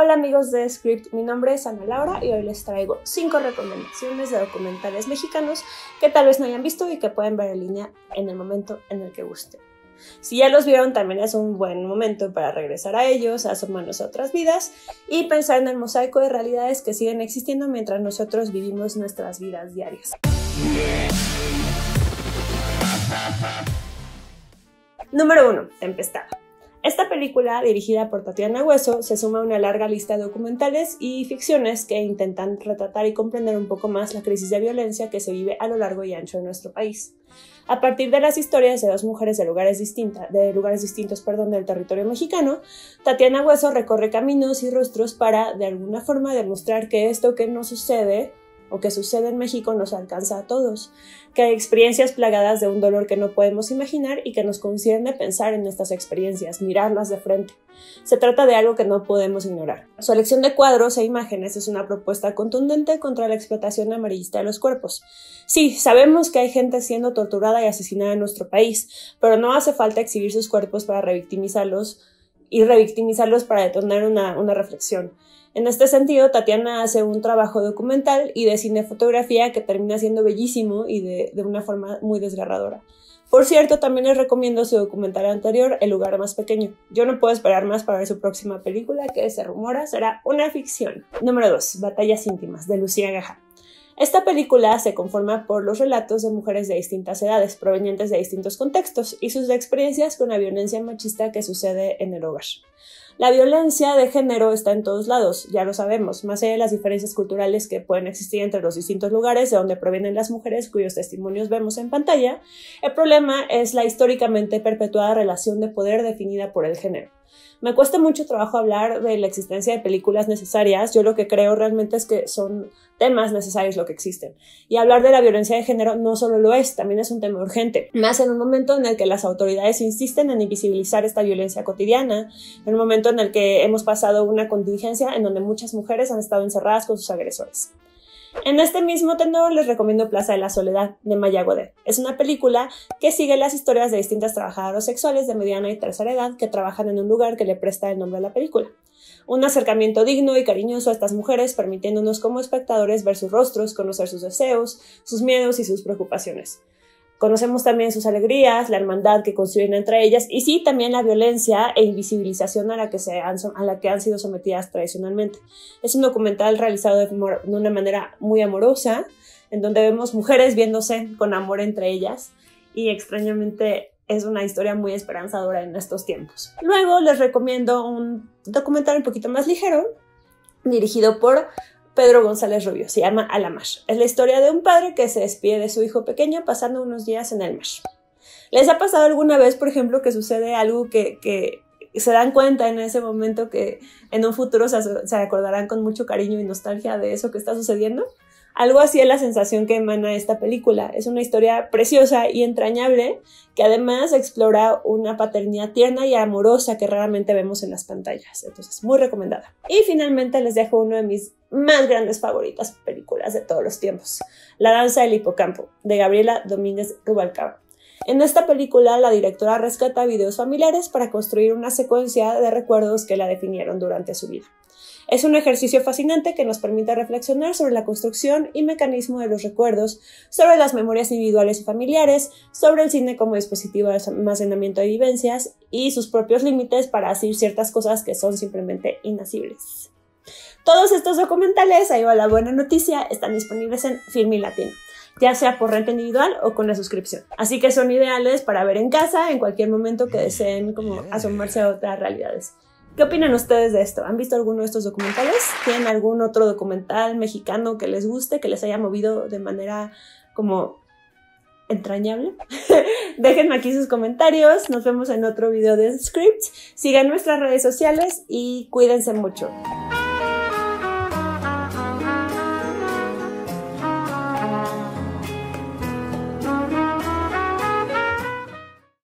Hola amigos de Script, mi nombre es Ana Laura y hoy les traigo 5 recomendaciones de documentales mexicanos que tal vez no hayan visto y que pueden ver en línea en el momento en el que gusten. Si ya los vieron, también es un buen momento para regresar a ellos, asomarnos a otras vidas y pensar en el mosaico de realidades que siguen existiendo mientras nosotros vivimos nuestras vidas diarias. Número 1. Tempestad. Esta película, dirigida por Tatiana Hueso, se suma a una larga lista de documentales y ficciones que intentan retratar y comprender un poco más la crisis de violencia que se vive a lo largo y ancho de nuestro país. A partir de las historias de dos mujeres de lugares, de lugares distintos del territorio mexicano, Tatiana Hueso recorre caminos y rostros para, de alguna forma, demostrar que esto que no sucede o que sucede en México nos alcanza a todos, que hay experiencias plagadas de un dolor que no podemos imaginar y que nos concierne pensar en estas experiencias, mirarlas de frente. Se trata de algo que no podemos ignorar. Su elección de cuadros e imágenes es una propuesta contundente contra la explotación amarillista de los cuerpos. Sí, sabemos que hay gente siendo torturada y asesinada en nuestro país, pero no hace falta exhibir sus cuerpos para revictimizarlos y revictimizarlos para detonar una, una reflexión. En este sentido, Tatiana hace un trabajo documental y de cinefotografía que termina siendo bellísimo y de, de una forma muy desgarradora. Por cierto, también les recomiendo su documental anterior, El lugar más pequeño. Yo no puedo esperar más para ver su próxima película, que se rumora será una ficción. Número 2. Batallas íntimas, de Lucía Gaja. Esta película se conforma por los relatos de mujeres de distintas edades, provenientes de distintos contextos, y sus experiencias con la violencia machista que sucede en el hogar. La violencia de género está en todos lados, ya lo sabemos, más allá de las diferencias culturales que pueden existir entre los distintos lugares de donde provienen las mujeres cuyos testimonios vemos en pantalla, el problema es la históricamente perpetuada relación de poder definida por el género. Me cuesta mucho trabajo hablar de la existencia de películas necesarias. Yo lo que creo realmente es que son temas necesarios lo que existen. Y hablar de la violencia de género no solo lo es, también es un tema urgente. Más en un momento en el que las autoridades insisten en invisibilizar esta violencia cotidiana, en un momento en el que hemos pasado una contingencia en donde muchas mujeres han estado encerradas con sus agresores. En este mismo tenor les recomiendo Plaza de la Soledad de Maya. Es una película que sigue las historias de distintas trabajadoras sexuales de mediana y tercera edad que trabajan en un lugar que le presta el nombre a la película. Un acercamiento digno y cariñoso a estas mujeres, permitiéndonos como espectadores ver sus rostros, conocer sus deseos, sus miedos y sus preocupaciones. Conocemos también sus alegrías, la hermandad que construyen entre ellas y sí también la violencia e invisibilización a la que, se han, a la que han sido sometidas tradicionalmente. Es un documental realizado de, de una manera muy amorosa, en donde vemos mujeres viéndose con amor entre ellas y extrañamente es una historia muy esperanzadora en estos tiempos. Luego les recomiendo un documental un poquito más ligero, dirigido por Pedro González Rubio. Se llama Alamar. Es la historia de un padre que se despide de su hijo pequeño pasando unos días en el mar. ¿Les ha pasado alguna vez, por ejemplo, que sucede algo que, que se dan cuenta en ese momento que en un futuro se, se acordarán con mucho cariño y nostalgia de eso que está sucediendo? Algo así es la sensación que emana esta película. Es una historia preciosa y entrañable que además explora una paternidad tierna y amorosa que raramente vemos en las pantallas. Entonces, muy recomendada. Y finalmente les dejo uno de mis más grandes favoritas películas de todos los tiempos, La danza del hipocampo, de Gabriela Domínguez Rubalcaba. En esta película, la directora rescata videos familiares para construir una secuencia de recuerdos que la definieron durante su vida. Es un ejercicio fascinante que nos permite reflexionar sobre la construcción y mecanismo de los recuerdos, sobre las memorias individuales y familiares, sobre el cine como dispositivo de almacenamiento de vivencias y sus propios límites para hacer ciertas cosas que son simplemente inasibles. Todos estos documentales, ahí va la buena noticia, están disponibles en Filmi Latino ya sea por renta individual o con la suscripción. Así que son ideales para ver en casa en cualquier momento que deseen como asomarse a otras realidades. ¿Qué opinan ustedes de esto? ¿Han visto alguno de estos documentales? ¿Tienen algún otro documental mexicano que les guste, que les haya movido de manera como entrañable? Déjenme aquí sus comentarios. Nos vemos en otro video de Script. Sigan nuestras redes sociales y cuídense mucho.